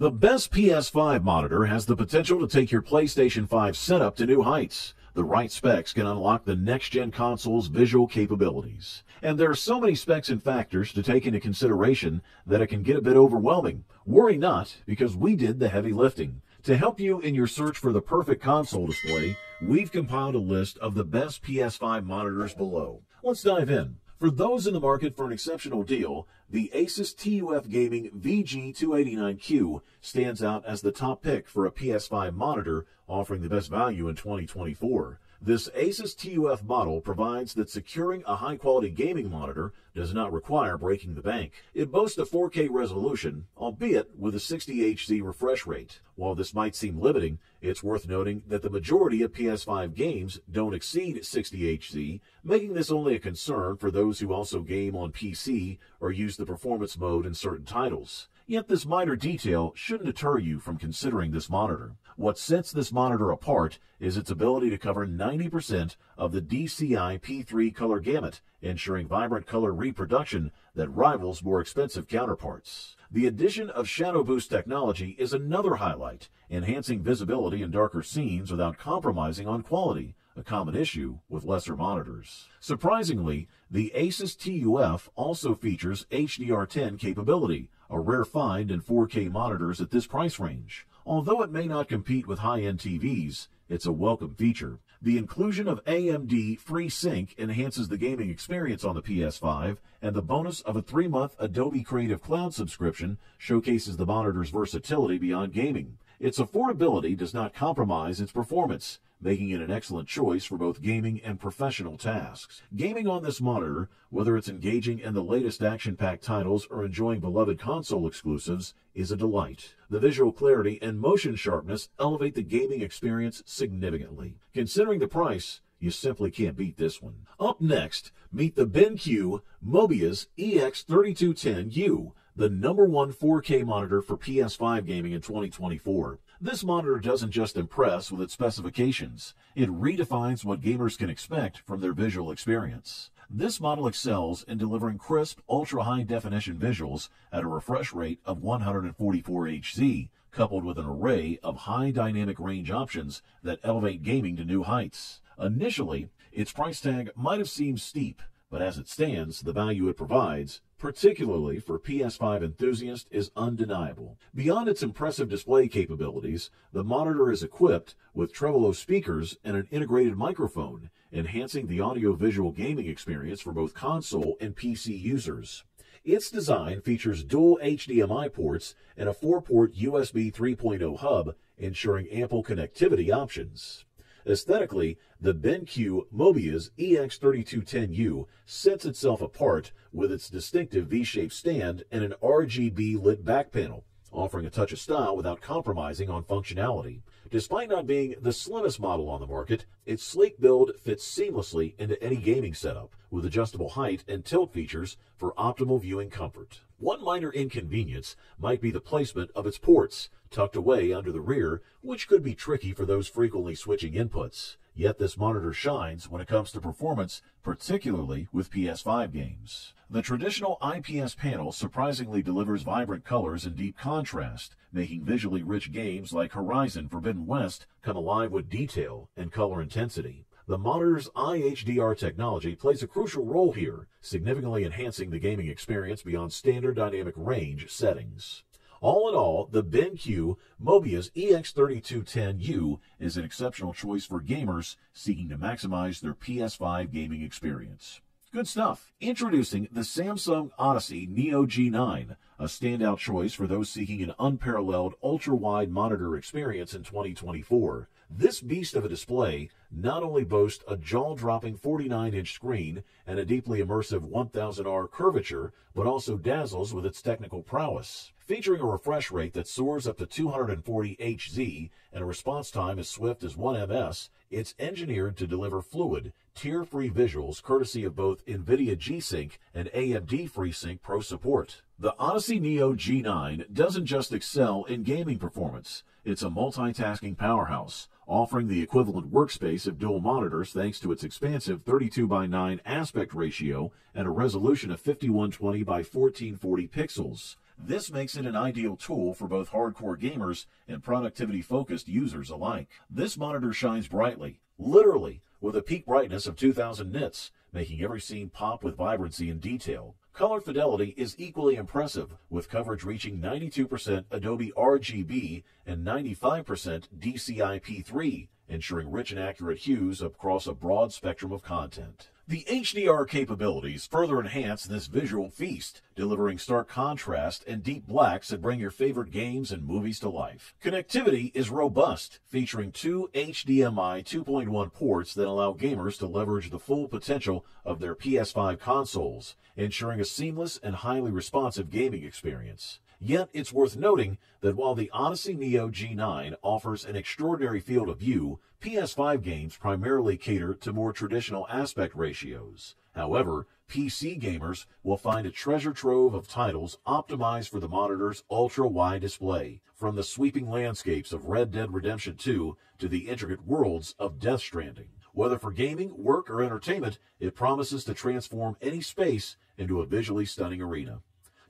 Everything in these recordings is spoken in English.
The best PS5 monitor has the potential to take your PlayStation 5 setup to new heights. The right specs can unlock the next gen console's visual capabilities. And there are so many specs and factors to take into consideration that it can get a bit overwhelming. Worry not, because we did the heavy lifting. To help you in your search for the perfect console display, we've compiled a list of the best PS5 monitors below. Let's dive in. For those in the market for an exceptional deal, the Asus TUF Gaming VG289Q stands out as the top pick for a PS5 monitor offering the best value in 2024. This Asus TUF model provides that securing a high quality gaming monitor does not require breaking the bank. It boasts a 4K resolution, albeit with a 60Hz refresh rate. While this might seem limiting, it's worth noting that the majority of PS5 games don't exceed 60Hz, making this only a concern for those who also game on PC or use the performance mode in certain titles. Yet this minor detail shouldn't deter you from considering this monitor. What sets this monitor apart is its ability to cover 90% of the DCI P3 color gamut, ensuring vibrant color reproduction that rivals more expensive counterparts. The addition of Shadow Boost technology is another highlight, enhancing visibility in darker scenes without compromising on quality, a common issue with lesser monitors. Surprisingly, the Asus TUF also features HDR10 capability, a rare find in 4K monitors at this price range. Although it may not compete with high-end TVs, it's a welcome feature. The inclusion of AMD FreeSync enhances the gaming experience on the PS5, and the bonus of a three-month Adobe Creative Cloud subscription showcases the monitor's versatility beyond gaming. Its affordability does not compromise its performance, making it an excellent choice for both gaming and professional tasks. Gaming on this monitor, whether it's engaging in the latest action-packed titles or enjoying beloved console exclusives, is a delight. The visual clarity and motion sharpness elevate the gaming experience significantly. Considering the price, you simply can't beat this one. Up next, meet the BenQ MOBIUZ EX3210U, the number one 4K monitor for PS5 gaming in 2024. This monitor doesn't just impress with its specifications, it redefines what gamers can expect from their visual experience. This model excels in delivering crisp, ultra high definition visuals at a refresh rate of 144 Hz, coupled with an array of high dynamic range options that elevate gaming to new heights. Initially, its price tag might have seemed steep, but as it stands, the value it provides, particularly for PS5 enthusiasts, is undeniable. Beyond its impressive display capabilities, the monitor is equipped with treVolo speakers and an integrated microphone, enhancing the audio-visual gaming experience for both console and PC users. Its design features dual HDMI ports and a 4-port USB 3.0 hub, ensuring ample connectivity options. Aesthetically, the BenQ MOBIUZ EX3210U sets itself apart with its distinctive V-shaped stand and an RGB lit back panel, offering a touch of style without compromising on functionality. Despite not being the slimmest model on the market, its sleek build fits seamlessly into any gaming setup, with adjustable height and tilt features for optimal viewing comfort. One minor inconvenience might be the placement of its ports, tucked away under the rear, which could be tricky for those frequently switching inputs. Yet this monitor shines when it comes to performance, particularly with PS5 games. The traditional IPS panel surprisingly delivers vibrant colors and deep contrast, making visually rich games like Horizon Forbidden West come alive with detail and color intensity. The monitor's iHDR technology plays a crucial role here, significantly enhancing the gaming experience beyond standard dynamic range settings. All in all, the BenQ MOBIUZ EX3210U is an exceptional choice for gamers seeking to maximize their PS5 gaming experience. Good stuff. Introducing the Samsung Odyssey Neo G9, a standout choice for those seeking an unparalleled ultra-wide monitor experience in 2024. This beast of a display not only boasts a jaw-dropping 49-inch screen and a deeply immersive 1000R curvature, but also dazzles with its technical prowess. Featuring a refresh rate that soars up to 240 Hz and a response time as swift as 1 ms, it's engineered to deliver fluid, tear-free visuals courtesy of both NVIDIA G-Sync and AMD FreeSync Pro support. The Odyssey Neo G9 doesn't just excel in gaming performance, it's a multitasking powerhouse, offering the equivalent workspace of dual monitors thanks to its expansive 32 by 9 aspect ratio and a resolution of 5120 by 1440 pixels. This makes it an ideal tool for both hardcore gamers and productivity focused users alike. This monitor shines brightly, literally, with a peak brightness of 2000 nits, making every scene pop with vibrancy and detail. Color fidelity is equally impressive, with coverage reaching 92% Adobe RGB and 95% DCI-P3, ensuring rich and accurate hues across a broad spectrum of content. The HDR capabilities further enhance this visual feast, delivering stark contrast and deep blacks that bring your favorite games and movies to life. Connectivity is robust, featuring two HDMI 2.1 ports that allow gamers to leverage the full potential of their PS5 consoles, ensuring a seamless and highly responsive gaming experience. Yet it's worth noting that while the Odyssey Neo G9 offers an extraordinary field of view, PS5 games primarily cater to more traditional aspect ratios. However, PC gamers will find a treasure trove of titles optimized for the monitor's ultra-wide display, from the sweeping landscapes of Red Dead Redemption 2 to the intricate worlds of Death Stranding. Whether for gaming, work, or entertainment, it promises to transform any space into a visually stunning arena.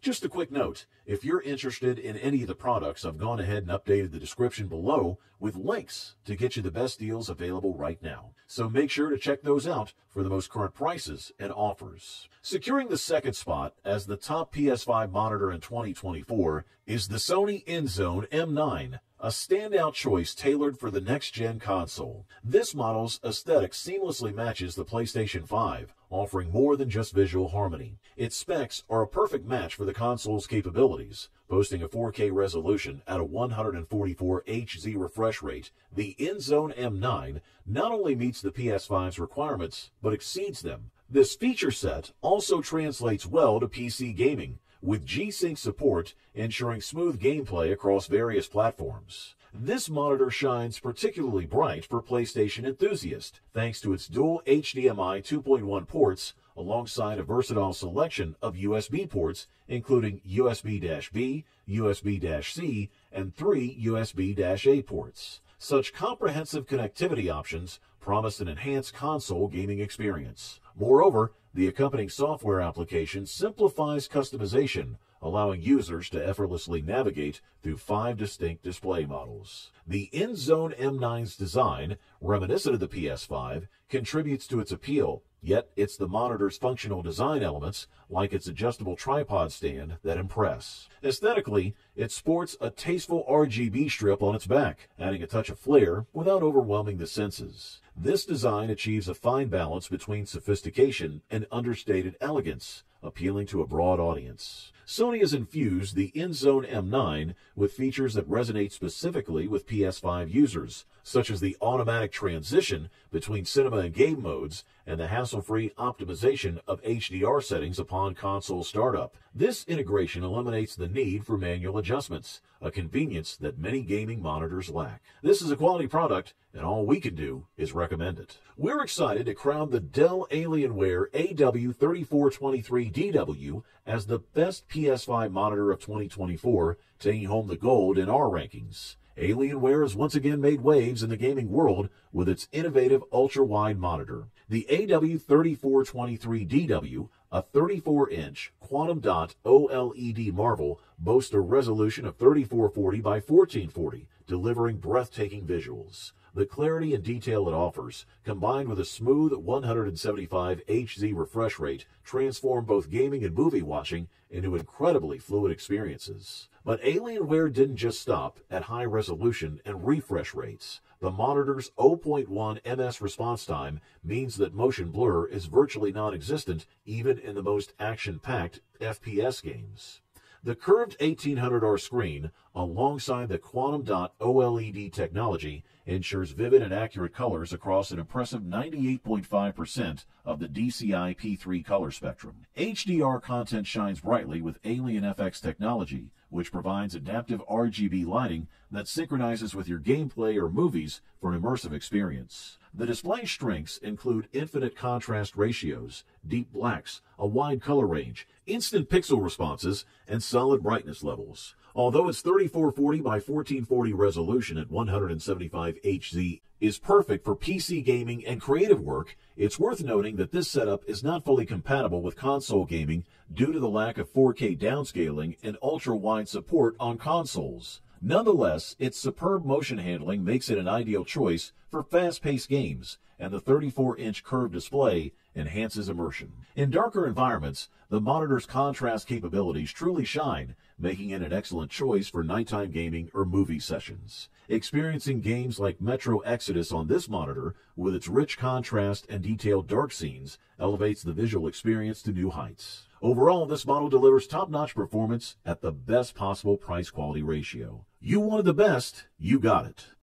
Just a quick note, if you're interested in any of the products, I've gone ahead and updated the description below with links to get you the best deals available right now. So make sure to check those out for the most current prices and offers. Securing the second spot as the top PS5 monitor in 2024 is the Sony InZone M9, a standout choice tailored for the next-gen console. This model's aesthetic seamlessly matches the PlayStation 5, offering more than just visual harmony. Its specs are a perfect match for the console's capabilities, boasting a 4K resolution at a 144 Hz refresh rate. The InZone M9 not only meets the PS5's requirements, but exceeds them. This feature set also translates well to PC gaming, with G-Sync support ensuring smooth gameplay across various platforms. This monitor shines particularly bright for PlayStation enthusiasts thanks to its dual HDMI 2.1 ports alongside a versatile selection of USB ports including USB-B, USB-C, and three USB-A ports. Such comprehensive connectivity options promise an enhanced console gaming experience. Moreover, the accompanying software application simplifies customization, allowing users to effortlessly navigate through five distinct display models. The InZone M9's design, reminiscent of the PS5, contributes to its appeal, yet it's the monitor's functional design elements, like its adjustable tripod stand, that impress. Aesthetically, it sports a tasteful RGB strip on its back, adding a touch of flair without overwhelming the senses. This design achieves a fine balance between sophistication and understated elegance, appealing to a broad audience. Sony has infused the InZone M9 with features that resonate specifically with PS5 users, such as the automatic transition between cinema and game modes and the hassle-free optimization of HDR settings upon console startup. This integration eliminates the need for manual adjustments, a convenience that many gaming monitors lack. This is a quality product, and all we can do is recommend it. We're excited to crown the Dell Alienware AW3423DW as the best PS5 monitor of 2024, taking home the gold in our rankings. Alienware has once again made waves in the gaming world with its innovative ultra-wide monitor. The AW3423DW, a 34-inch quantum dot OLED marvel, boasts a resolution of 3440 by 1440, delivering breathtaking visuals. The clarity and detail it offers, combined with a smooth 175 Hz refresh rate, transform both gaming and movie watching into incredibly fluid experiences. But Alienware didn't just stop at high resolution and refresh rates. The monitor's 0.1 ms response time means that motion blur is virtually non-existent even in the most action-packed FPS games. The curved 1800R screen, alongside the quantum dot OLED technology, ensures vivid and accurate colors across an impressive 98.5% of the DCI P3 color spectrum. HDR content shines brightly with Alien FX technology, which provides adaptive RGB lighting that synchronizes with your gameplay or movies for an immersive experience. The display strengths include infinite contrast ratios, deep blacks, a wide color range, instant pixel responses, and solid brightness levels. Although its 3440 by 1440 resolution at 175 Hz is perfect for PC gaming and creative work, it's worth noting that this setup is not fully compatible with console gaming due to the lack of 4K downscaling and ultra-wide support on consoles. Nonetheless, its superb motion handling makes it an ideal choice for fast-paced games, and the 34-inch curved display enhances immersion. In darker environments, the monitor's contrast capabilities truly shine, making it an excellent choice for nighttime gaming or movie sessions. Experiencing games like Metro Exodus on this monitor, with its rich contrast and detailed dark scenes, elevates the visual experience to new heights. Overall, this model delivers top-notch performance at the best possible price-quality ratio. You wanted the best, you got it.